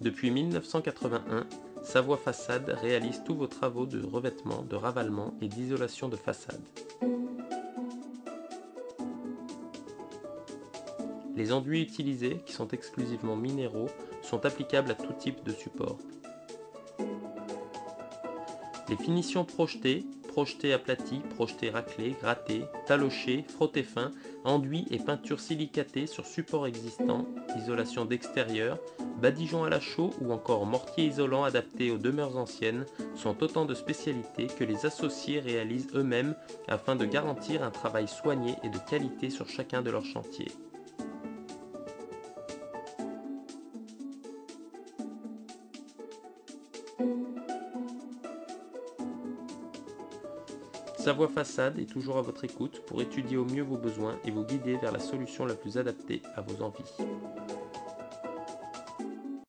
Depuis 1981, Savoie Façade réalise tous vos travaux de revêtement, de ravalement et d'isolation de façade. Les enduits utilisés, qui sont exclusivement minéraux, sont applicables à tout type de support. Les finitions projetées, projetées aplaties, projetées raclées, grattées, talochées, frottées fin, enduits et peintures silicatées sur support existant, isolation d'extérieur, badigeons à la chaux ou encore mortier isolant adapté aux demeures anciennes sont autant de spécialités que les associés réalisent eux-mêmes afin de garantir un travail soigné et de qualité sur chacun de leurs chantiers. Savoie Façade est toujours à votre écoute pour étudier au mieux vos besoins et vous guider vers la solution la plus adaptée à vos envies.